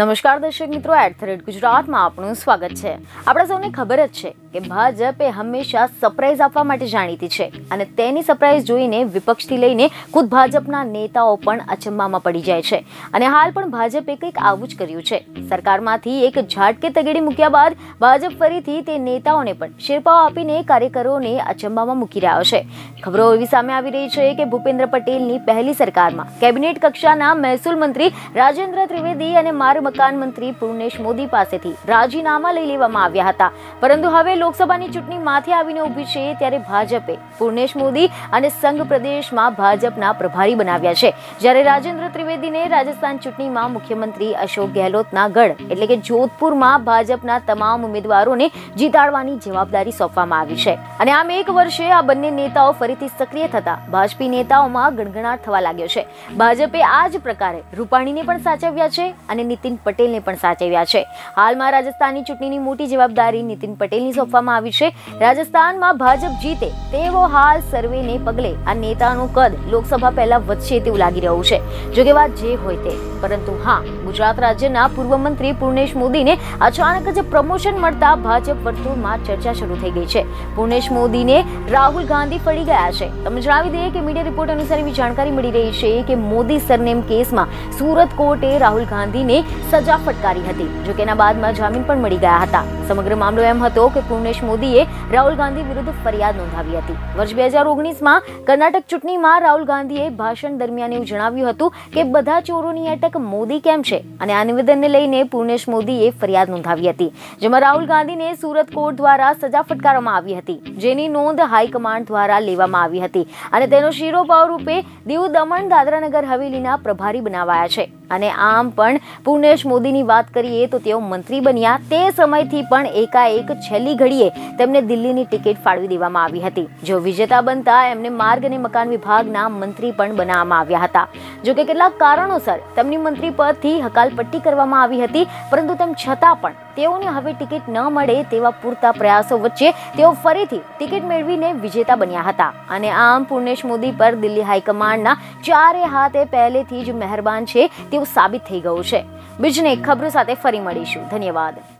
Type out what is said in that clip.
નમસ્કાર દર્શક મિત્રો એટ રેટ ગુજરાતમાં આપનું સ્વાગત છે. આપણે સૌને ખબર જ છે કે ભાજપ હંમેશા સરપ્રાઈઝ આપવા માટે જાણીતી છે અને તેની સરપ્રાઈઝ જોઈને વિપક્ષથી લઈને ખુદ ભાજપના નેતાઓ પણ અચંબામાં પડી જાય છે. અને હાલ પણ ભાજપે કંઈક આવું જ કર્યું છે. સરકારમાંથી એક ઝાટકે તગેડી મૂક્યા બાદ ભાજપ ફરીથી તે નેતાઓને પણ શેરપાઓ આપીને કાર્યકરોને અચંબામાં મૂકી રહ્યો છે. ખબરો એવી સામે આવી રહી છે કે ભૂપેન્દ્ર પટેલની પહેલી સરકારમાં કેબિનેટ કક્ષાના મહેસૂલ મંત્રી રાજેન્દ્ર ત્રિવેદી અને માર્ગ મકાન મંત્રી પૂર્ણેશ મોદી પાસેથી રાજીનામા લઈ લેવામાં આવ્યા હતા. પરંતુ હવે લોકસભાની ચૂંટણી માથે આવીને ઊભી છે ત્યારે ભાજપે પૂર્ણેશ મોદી અને સંઘ પ્રદેશમાં ભાજપના પ્રભારી બનાવ્યા છે. જ્યારે રાજેન્દ્ર ત્રિવેદીને રાજસ્થાન ચૂંટણીમાં મુખ્યમંત્રી અશોક ગેહલોતના ગઢ એટલે કે જોધપુરમાં ભાજપના તમામ ઉમેદવારોને જીતાડવાની જવાબદારી સોંપવામાં આવી છે. અને આમ એક વર્ષે આ બંને નેતાઓ ફરીથી સક્રિય થતા ભાજપી નેતાઓમાં ગણગણાટ થવા લાગ્યો છે. ભાજપે આ જ પ્રકારે રૂપાણીને પણ સાચવ્યા છે અને નીતિન પટેલને પણ સાચવ્યા છે. હાલમાં રાજસ્થાનની ચૂંટણીની મોટી જવાબદારી નીતિન પટેલની સોંપવામાં આવી છે. રાજસ્થાનમાં ભાજપ જીતે તેવો હાલ સર્વેને પગલે આ નેતાનું કદ લોકસભા પહેલા વધશે તેવું લાગી રહ્યું છે. જોકે વાત જે હોય તે. પરંતુ હા, ગુજરાત રાજ્યના પૂર્વ મંત્રી પૂર્ણેશ મોદીને અચાનક જ પ્રમોશન મળતા ભાજપ વર્તુળમાં ચર્ચા શરૂ થઈ ગઈ છે. પૂર્ણેશ મોદીને રાહુલ ગાંધી પડી ગયા છે. તમે જણાવી દઈએ કે મીડિયા રિપોર્ટ અનુસાર એવી જાણકારી મળી રહી છે કે મોદી સરનેમ કેસમાં સુરત કોર્ટે રાહુલ ગાંધીને સજા ફટકારી હતી, જો કે એના બાદમાં જામીન પણ મળી ગયા હતા. સમગ્ર મામલો એમ હતો કે પૂર્ણેશ મોદીએ રાહુલ ગાંધી વિરુદ્ધ ફરિયાદ નોંધાવી હતી. વર્ષ બે હજાર ઓગણીસમાં કર્ણાટક ચૂંટણીમાં રાહુલ ગાંધીએ ભાષણ દરમિયાન એવું જણાવ્યું હતું કે બધા ચોરોની અટક મોદી કેમ છે? અને આ નિવેદનને લઈને પૂર્ણેશ મોદીએ ફરિયાદ નોંધાવી હતી, જેમાં રાહુલ ગાંધીને સુરત કોર્ટ દ્વારા સજા ફટકારવામાં આવી હતી, જેની નોંધ હાઈકમાન્ડ દ્વારા લેવામાં આવી હતી. અને તેનો શિરોભાવ રૂપે દીવ દમણ દાદરાનગર હવેલીના પ્રભારી બનાવાયા છે. અને આમ પણ પૂર્ણેશ મોદીની વાત કરીએ તો તેઓ મંત્રી બન્યા. તે સમયથી પણ એકાએક છેલ્લી ઘડીએ તેમને દિલ્હીની ટિકિટ ફાળવી દેવામાં આવી હતી. જો વિજેતા બનતા એમને માર્ગ અને મકાન વિભાગના મંત્રી પણ બનાવવામાં આવ્યા હતા. જોકે કેટલાક કારણોસર તેમની મંત્રી પદથી હકાલપટ્ટી કરવામાં આવી હતી, પરંતુ તેમ છતાં પણ તેઓને હવે ટિકિટ ન મળે તેવા પૂરતા પ્રયાસો વચ્ચે તેઓ ફરીથી ટિકિટ મેળવીને વિજેતા બન્યા હતા. અને આમ પૂર્ણેશ મોદી પર દિલ્હી હાઈકમાન્ડના ચારે હાથે પહેલેથી જ મહેરબાન છે તેવું સાબિત થઈ ગયું છે. બીજને ખબરો સાથે ફરી મળીશું. ધન્યવાદ.